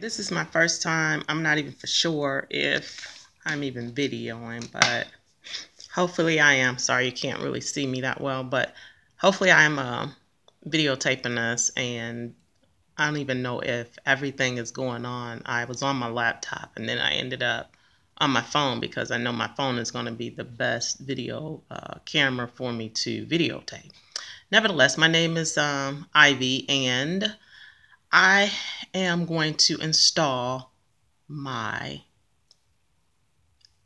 This is my first time. I'm not even for sure if I'm even videoing, but hopefully I am. Sorry you can't really see me that well, but hopefully I'm uh, videotaping this and I don't even know if everything is going on. I was on my laptop and then I ended up on my phone because I know my phone is going to be the best video uh, camera for me to videotape. Nevertheless, my name is um, Ivy and I am going to install my,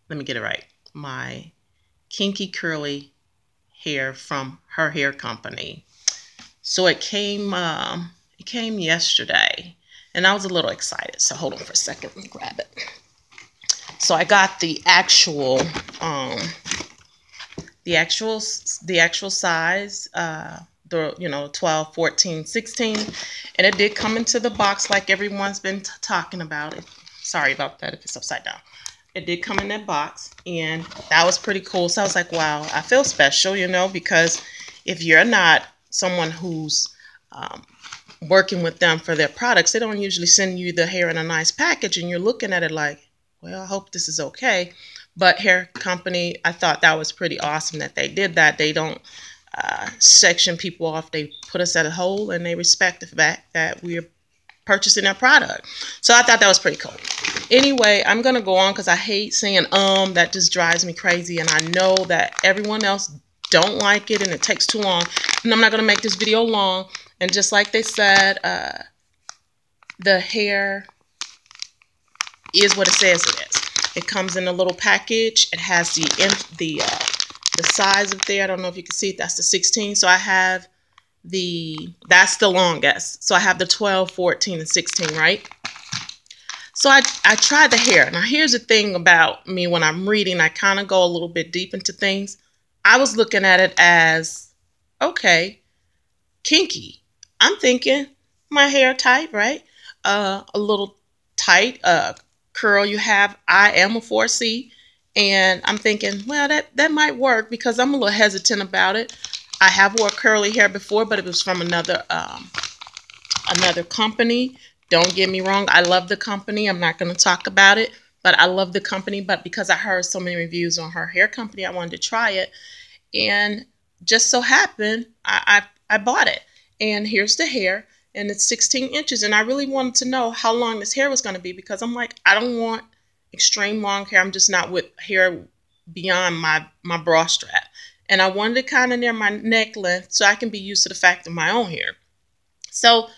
let me get it right, my kinky curly hair from her hair company. So it came, um, it came yesterday and I was a little excited. So hold on for a second, let me grab it. So I got the actual, um, the actual, the actual size, uh, the you know 12 14 16 and it did come into the box like everyone's been talking about it. Sorry about that if it's upside down. It did come in that box and that was pretty cool. So i was like wow i feel special you know because if you're not someone who's um, working with them for their products they don't usually send you the hair in a nice package and you're looking at it like well i hope this is okay. But hair company i thought that was pretty awesome that they did that. They don't uh, section people off. They put us at a hole and they respect the fact that we're purchasing their product. So I thought that was pretty cool. Anyway, I'm going to go on because I hate saying um. That just drives me crazy. And I know that everyone else don't like it and it takes too long. And I'm not going to make this video long. And just like they said, uh, the hair is what it says it is. It comes in a little package. It has the the uh, the size of there. I don't know if you can see it. That's the 16. So I have the, that's the longest. So I have the 12, 14, and 16, right? So I, I tried the hair. Now here's the thing about me when I'm reading, I kind of go a little bit deep into things. I was looking at it as, okay, kinky. I'm thinking my hair tight, right? Uh, a little tight, uh, curl you have. I am a 4C. And I'm thinking, well, that, that might work because I'm a little hesitant about it. I have wore curly hair before, but it was from another um, another company. Don't get me wrong. I love the company. I'm not going to talk about it, but I love the company. But because I heard so many reviews on her hair company, I wanted to try it. And just so happened, I, I, I bought it. And here's the hair. And it's 16 inches. And I really wanted to know how long this hair was going to be because I'm like, I don't want extreme long hair. I'm just not with hair beyond my, my bra strap. And I wanted it kind of near my neck length so I can be used to the fact of my own hair. So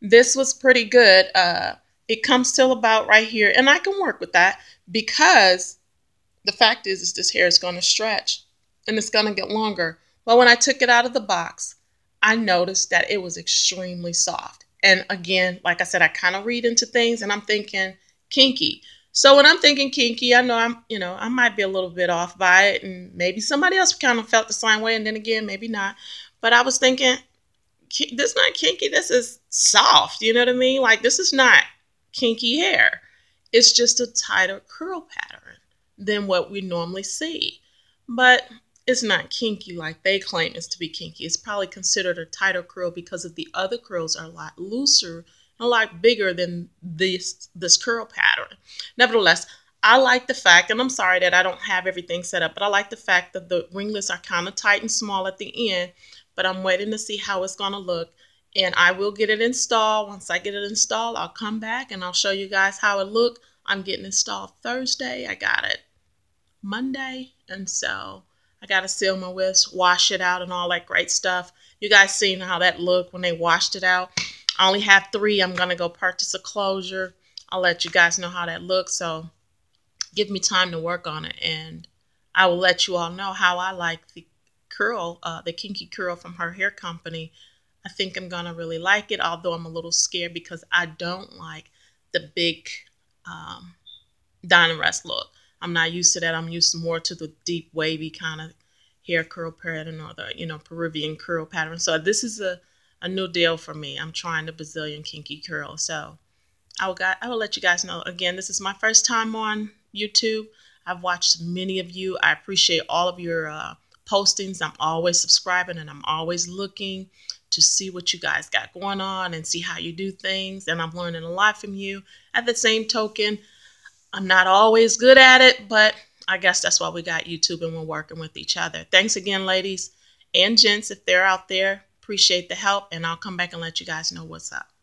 this was pretty good. Uh, it comes till about right here. And I can work with that because the fact is, is this hair is going to stretch and it's going to get longer. But when I took it out of the box, I noticed that it was extremely soft. And again, like I said, I kind of read into things and I'm thinking kinky. So when I'm thinking kinky, I know I'm, you know, I might be a little bit off by it, and maybe somebody else kind of felt the same way, and then again, maybe not. But I was thinking, this is not kinky. This is soft. You know what I mean? Like this is not kinky hair. It's just a tighter curl pattern than what we normally see. But it's not kinky like they claim it's to be kinky. It's probably considered a tighter curl because of the other curls are a lot looser a lot bigger than this this curl pattern. Nevertheless, I like the fact, and I'm sorry that I don't have everything set up, but I like the fact that the ringlets are kind of tight and small at the end, but I'm waiting to see how it's going to look. And I will get it installed. Once I get it installed, I'll come back and I'll show you guys how it look. I'm getting installed Thursday. I got it Monday. And so I got to seal my wefts, wash it out and all that great stuff. You guys seen how that looked when they washed it out. I only have three. I'm going to go purchase a closure. I'll let you guys know how that looks. So give me time to work on it. And I will let you all know how I like the curl, uh, the kinky curl from her hair company. I think I'm going to really like it, although I'm a little scared because I don't like the big um, rest look. I'm not used to that. I'm used more to the deep, wavy kind of hair curl pattern or the, you know, Peruvian curl pattern. So this is a a new deal for me. I'm trying the Brazilian kinky curl. So I will, I will let you guys know. Again, this is my first time on YouTube. I've watched many of you. I appreciate all of your uh, postings. I'm always subscribing and I'm always looking to see what you guys got going on and see how you do things. And I'm learning a lot from you. At the same token, I'm not always good at it, but I guess that's why we got YouTube and we're working with each other. Thanks again, ladies and gents, if they're out there. Appreciate the help, and I'll come back and let you guys know what's up.